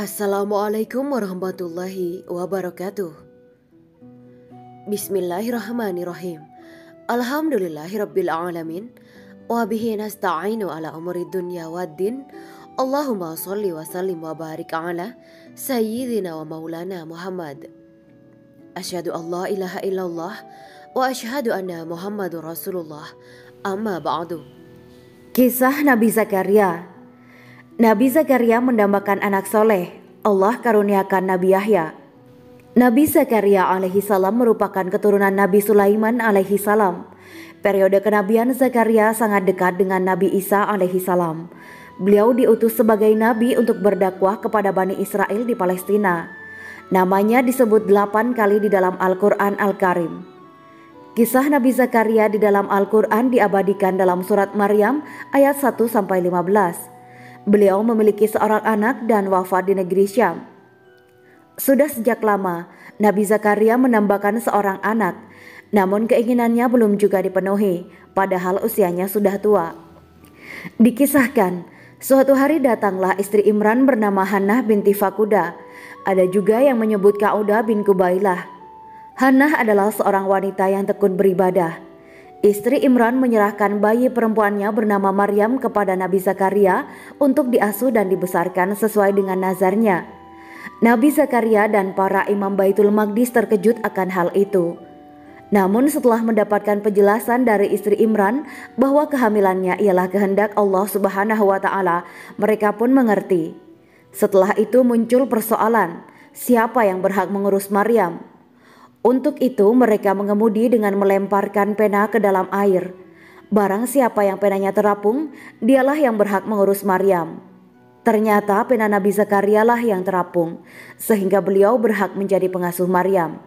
Assalamualaikum warahmatullahi wabarakatuh. Bismillahirrahmanirrahim. Alhamdulillahirabbil alamin. Wa nasta'inu ala umuri dunya waddin. Allahumma salli wa sallim wa barik ala sayyidina wa maulana Muhammad. Asyhadu an la ilaha illallah wa asyhadu anna Muhammadur Rasulullah. Amma ba'du. Kisah Nabi Zakaria Nabi Zakaria mendambakan anak soleh. Allah karuniakan Nabi Yahya. Nabi Zakaria alaihi salam merupakan keturunan Nabi Sulaiman alaihi salam. Periode kenabian Zakaria sangat dekat dengan Nabi Isa alaihi salam. Beliau diutus sebagai nabi untuk berdakwah kepada Bani Israel di Palestina. Namanya disebut delapan kali di dalam Al-Quran Al-Karim. Kisah Nabi Zakaria di dalam Al-Quran diabadikan dalam surat Maryam ayat 1 sampai 15. Beliau memiliki seorang anak dan wafat di negeri Syam. Sudah sejak lama, Nabi Zakaria menambahkan seorang anak, namun keinginannya belum juga dipenuhi, padahal usianya sudah tua. Dikisahkan, suatu hari datanglah istri Imran bernama Hannah binti Fakuda. Ada juga yang menyebut Kauda bin Kubailah. Hannah adalah seorang wanita yang tekun beribadah. Istri Imran menyerahkan bayi perempuannya bernama Maryam kepada Nabi Zakaria untuk diasuh dan dibesarkan sesuai dengan nazarnya. Nabi Zakaria dan para imam Baitul Maqdis terkejut akan hal itu. Namun setelah mendapatkan penjelasan dari istri Imran bahwa kehamilannya ialah kehendak Allah Subhanahu wa taala, mereka pun mengerti. Setelah itu muncul persoalan, siapa yang berhak mengurus Maryam? Untuk itu mereka mengemudi dengan melemparkan pena ke dalam air. Barang siapa yang penanya terapung, dialah yang berhak mengurus Maryam. Ternyata pena Nabi Zakaria lah yang terapung, sehingga beliau berhak menjadi pengasuh Maryam.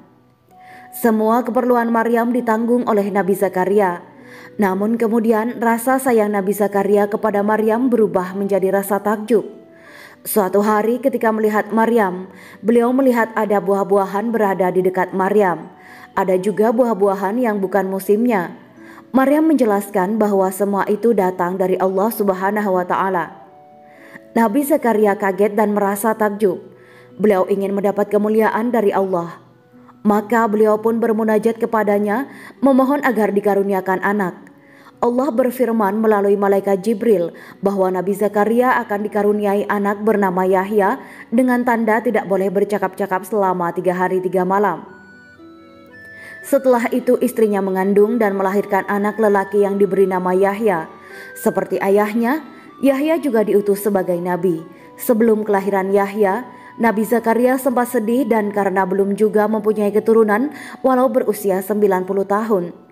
Semua keperluan Maryam ditanggung oleh Nabi Zakaria. Namun kemudian rasa sayang Nabi Zakaria kepada Maryam berubah menjadi rasa takjub. Suatu hari ketika melihat Maryam, beliau melihat ada buah-buahan berada di dekat Maryam. Ada juga buah-buahan yang bukan musimnya. Maryam menjelaskan bahwa semua itu datang dari Allah Subhanahu wa taala. Nabi Zakaria kaget dan merasa takjub. Beliau ingin mendapat kemuliaan dari Allah. Maka beliau pun bermunajat kepadanya memohon agar dikaruniakan anak. Allah berfirman melalui malaikat Jibril bahwa Nabi Zakaria akan dikaruniai anak bernama Yahya dengan tanda tidak boleh bercakap-cakap selama tiga hari tiga malam. Setelah itu istrinya mengandung dan melahirkan anak lelaki yang diberi nama Yahya. Seperti ayahnya, Yahya juga diutus sebagai nabi. Sebelum kelahiran Yahya, Nabi Zakaria sempat sedih dan karena belum juga mempunyai keturunan walau berusia 90 tahun.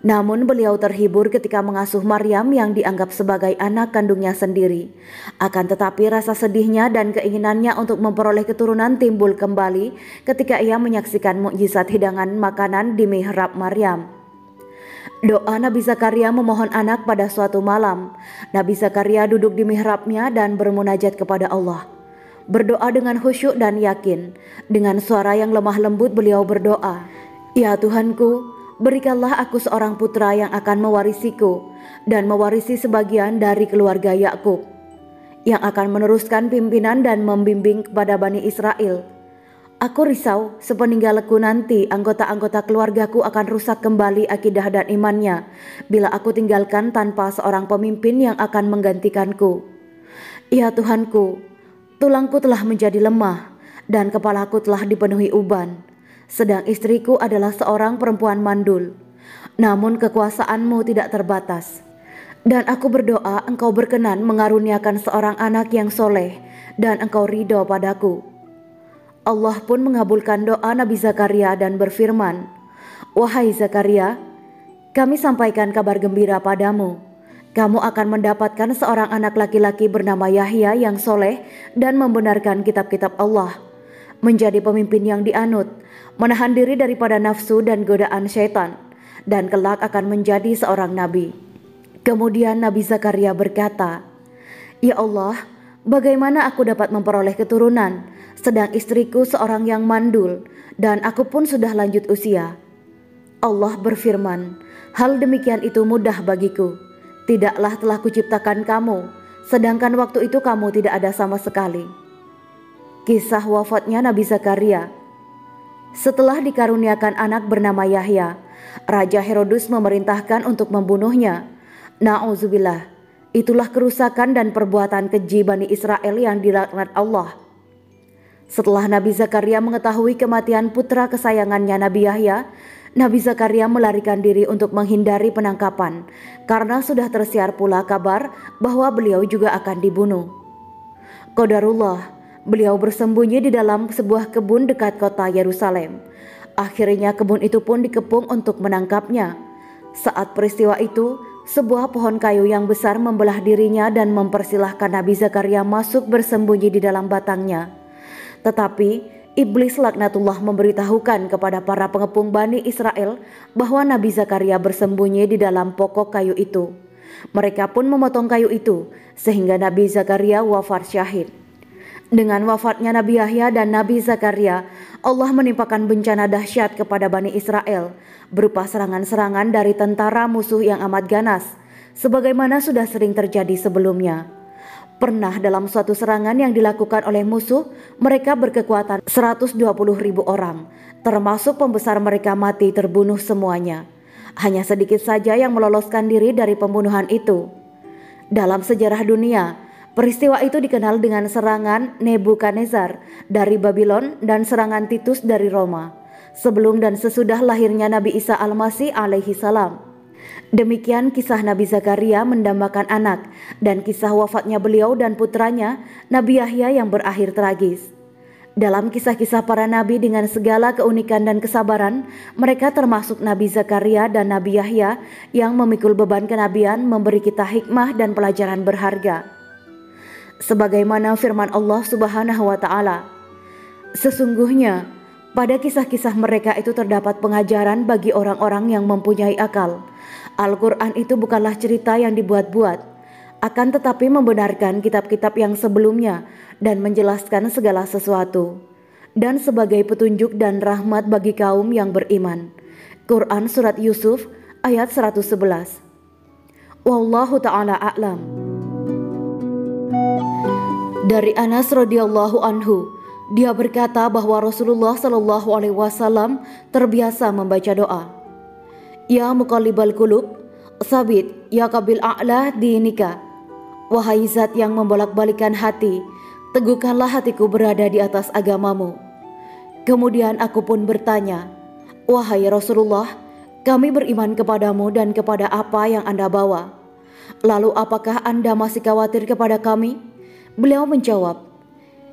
Namun beliau terhibur ketika mengasuh Maryam yang dianggap sebagai anak kandungnya sendiri. Akan tetapi rasa sedihnya dan keinginannya untuk memperoleh keturunan timbul kembali ketika ia menyaksikan mukjizat hidangan makanan di mihrab Maryam. Doa Nabi Zakaria memohon anak pada suatu malam. Nabi Zakaria duduk di mihrabnya dan bermunajat kepada Allah. Berdoa dengan khusyuk dan yakin. Dengan suara yang lemah lembut beliau berdoa, "Ya Tuhanku, Berikanlah aku seorang putra yang akan mewarisiku dan mewarisi sebagian dari keluarga Yakub yang akan meneruskan pimpinan dan membimbing kepada Bani Israel. Aku risau sepeninggalku nanti anggota-anggota keluargaku akan rusak kembali akidah dan imannya bila aku tinggalkan tanpa seorang pemimpin yang akan menggantikanku. Ya Tuhanku, tulangku telah menjadi lemah dan kepalaku telah dipenuhi uban sedang istriku adalah seorang perempuan mandul. Namun kekuasaanmu tidak terbatas. Dan aku berdoa engkau berkenan mengaruniakan seorang anak yang soleh dan engkau ridho padaku. Allah pun mengabulkan doa Nabi Zakaria dan berfirman, Wahai Zakaria, kami sampaikan kabar gembira padamu. Kamu akan mendapatkan seorang anak laki-laki bernama Yahya yang soleh dan membenarkan kitab-kitab Allah menjadi pemimpin yang dianut, menahan diri daripada nafsu dan godaan syaitan, dan kelak akan menjadi seorang nabi. Kemudian Nabi Zakaria berkata, Ya Allah, bagaimana aku dapat memperoleh keturunan, sedang istriku seorang yang mandul, dan aku pun sudah lanjut usia. Allah berfirman, hal demikian itu mudah bagiku. Tidaklah telah kuciptakan kamu, sedangkan waktu itu kamu tidak ada sama sekali. Kisah wafatnya Nabi Zakaria Setelah dikaruniakan anak bernama Yahya, Raja Herodus memerintahkan untuk membunuhnya. Nauzubillah, itulah kerusakan dan perbuatan keji Bani Israel yang dilaknat Allah. Setelah Nabi Zakaria mengetahui kematian putra kesayangannya Nabi Yahya, Nabi Zakaria melarikan diri untuk menghindari penangkapan karena sudah tersiar pula kabar bahwa beliau juga akan dibunuh. Qadarullah, Beliau bersembunyi di dalam sebuah kebun dekat kota Yerusalem. Akhirnya kebun itu pun dikepung untuk menangkapnya. Saat peristiwa itu, sebuah pohon kayu yang besar membelah dirinya dan mempersilahkan Nabi Zakaria masuk bersembunyi di dalam batangnya. Tetapi iblis laknatullah memberitahukan kepada para pengepung Bani Israel bahwa Nabi Zakaria bersembunyi di dalam pokok kayu itu. Mereka pun memotong kayu itu sehingga Nabi Zakaria wafat syahid. Dengan wafatnya Nabi Yahya dan Nabi Zakaria, Allah menimpakan bencana dahsyat kepada Bani Israel berupa serangan-serangan dari tentara musuh yang amat ganas, sebagaimana sudah sering terjadi sebelumnya. Pernah dalam suatu serangan yang dilakukan oleh musuh, mereka berkekuatan 120 ribu orang, termasuk pembesar mereka mati terbunuh semuanya. Hanya sedikit saja yang meloloskan diri dari pembunuhan itu. Dalam sejarah dunia, Peristiwa itu dikenal dengan serangan Nebukadnezar dari Babylon dan serangan Titus dari Roma, sebelum dan sesudah lahirnya Nabi Isa Al-Masih alaihi salam. Demikian kisah Nabi Zakaria mendambakan anak dan kisah wafatnya beliau dan putranya Nabi Yahya yang berakhir tragis. Dalam kisah-kisah para nabi dengan segala keunikan dan kesabaran, mereka termasuk Nabi Zakaria dan Nabi Yahya yang memikul beban kenabian memberi kita hikmah dan pelajaran berharga sebagaimana firman Allah Subhanahu wa taala. Sesungguhnya pada kisah-kisah mereka itu terdapat pengajaran bagi orang-orang yang mempunyai akal. Al-Qur'an itu bukanlah cerita yang dibuat-buat, akan tetapi membenarkan kitab-kitab yang sebelumnya dan menjelaskan segala sesuatu dan sebagai petunjuk dan rahmat bagi kaum yang beriman. Quran surat Yusuf ayat 111. Wallahu taala a'lam. Dari Anas radhiyallahu anhu, dia berkata bahwa Rasulullah shallallahu alaihi wasallam terbiasa membaca doa. Ya muqallibal qulub, sabit ya kabil a'la dinika. Wahai zat yang membolak-balikan hati, teguhkanlah hatiku berada di atas agamamu. Kemudian aku pun bertanya, Wahai Rasulullah, kami beriman kepadamu dan kepada apa yang Anda bawa. Lalu apakah Anda masih khawatir kepada kami?' Beliau menjawab,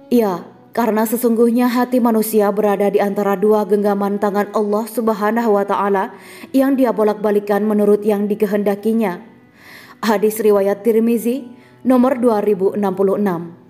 "Ya, karena sesungguhnya hati manusia berada di antara dua genggaman tangan Allah Subhanahu wa taala yang dia bolak-balikan menurut yang dikehendakinya." Hadis riwayat Tirmizi nomor 2066.